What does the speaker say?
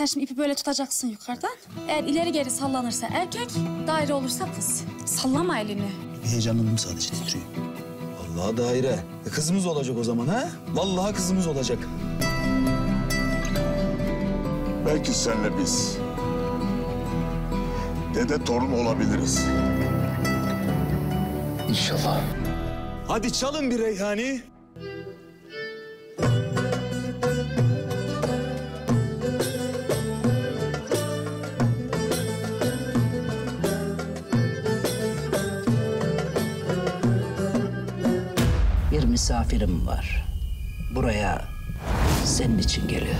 Sen şimdi ipi böyle tutacaksın yukarıdan. Eğer ileri geri sallanırsa erkek, daire olursa kız. Sallama elini. Heyecanlandım sadece titriyor. Vallahi daire. E kızımız olacak o zaman ha? Vallahi kızımız olacak. Belki senle biz dede torun olabiliriz. İnşallah. Hadi çalın bir reyhani. Misafirim var. Buraya senin için geliyor.